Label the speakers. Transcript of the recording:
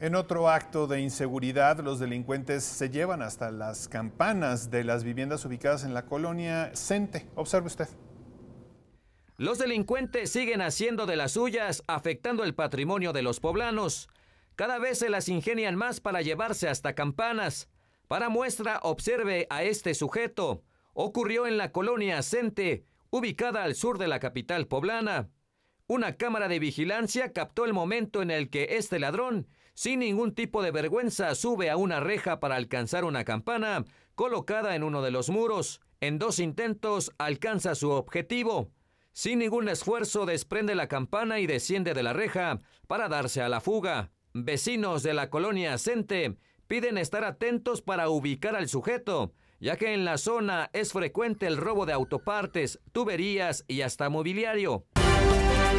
Speaker 1: En otro acto de inseguridad, los delincuentes se llevan hasta las campanas de las viviendas ubicadas en la colonia Cente. Observe usted.
Speaker 2: Los delincuentes siguen haciendo de las suyas, afectando el patrimonio de los poblanos. Cada vez se las ingenian más para llevarse hasta campanas. Para muestra, observe a este sujeto. Ocurrió en la colonia Cente, ubicada al sur de la capital poblana. Una cámara de vigilancia captó el momento en el que este ladrón sin ningún tipo de vergüenza, sube a una reja para alcanzar una campana colocada en uno de los muros. En dos intentos alcanza su objetivo. Sin ningún esfuerzo desprende la campana y desciende de la reja para darse a la fuga. Vecinos de la colonia Cente piden estar atentos para ubicar al sujeto, ya que en la zona es frecuente el robo de autopartes, tuberías y hasta mobiliario.